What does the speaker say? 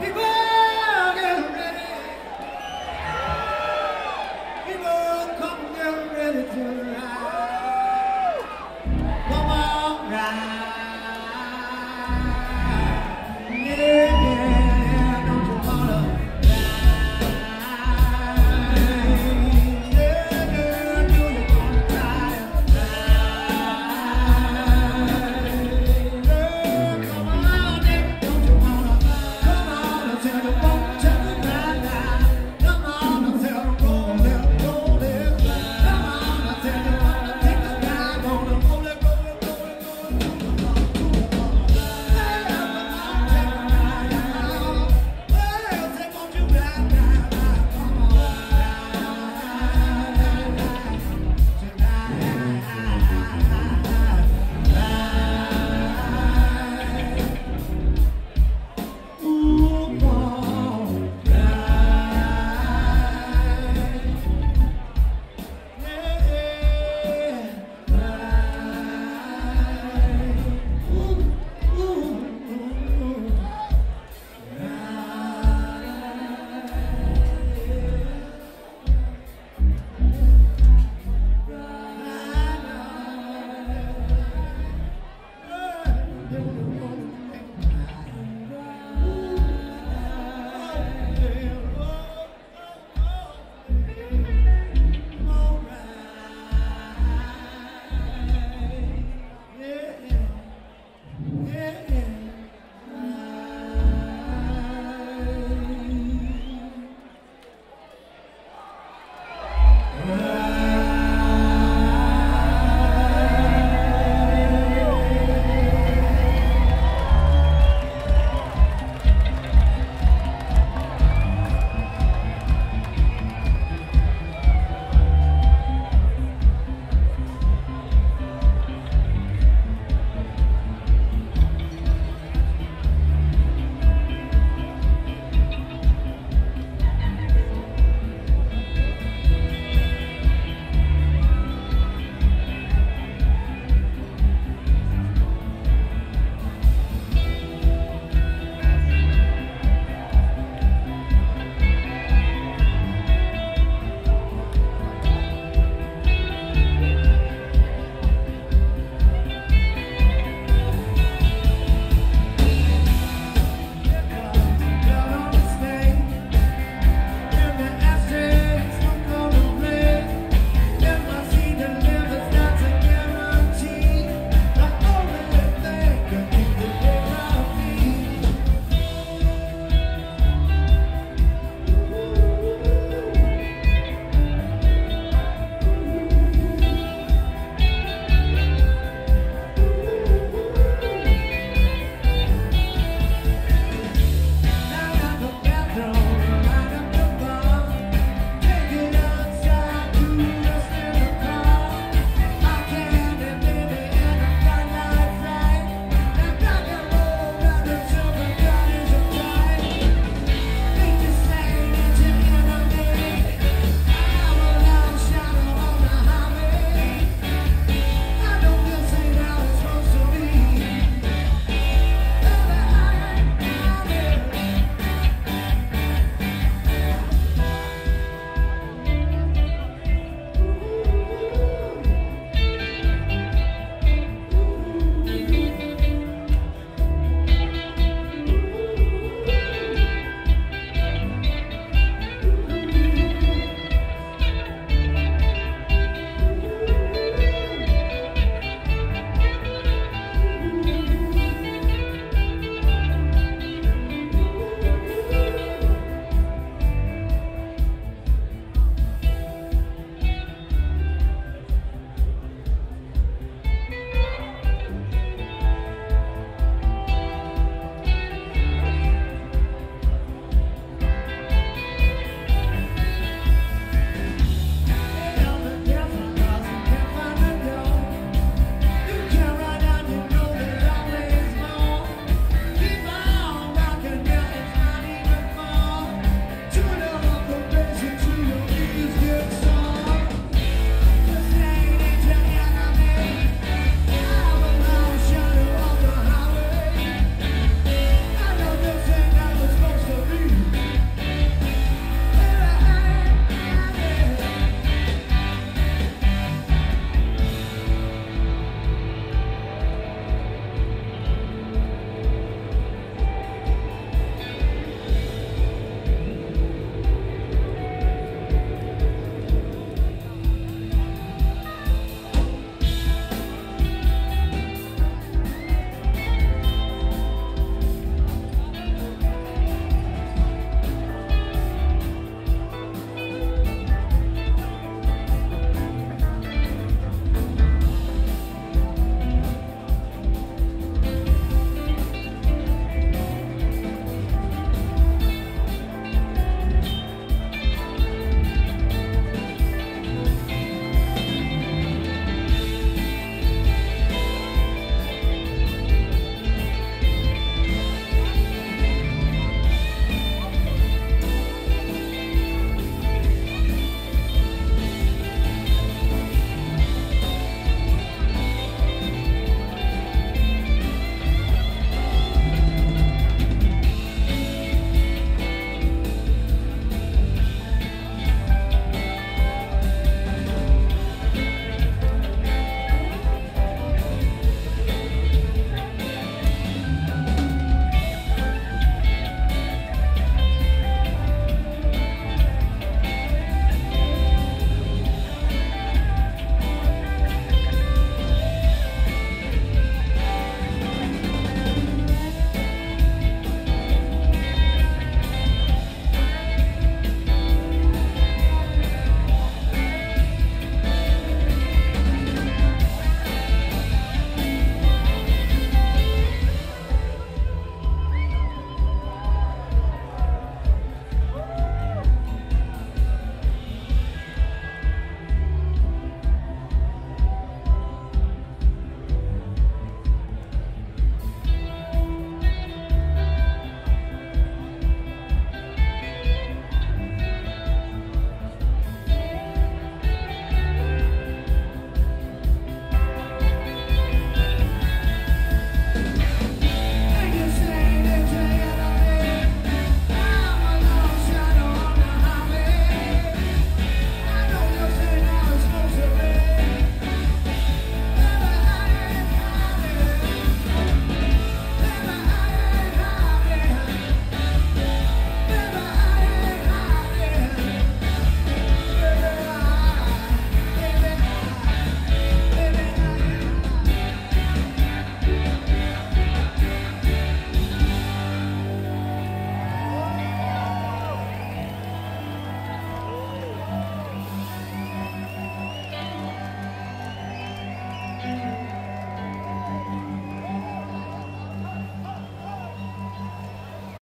People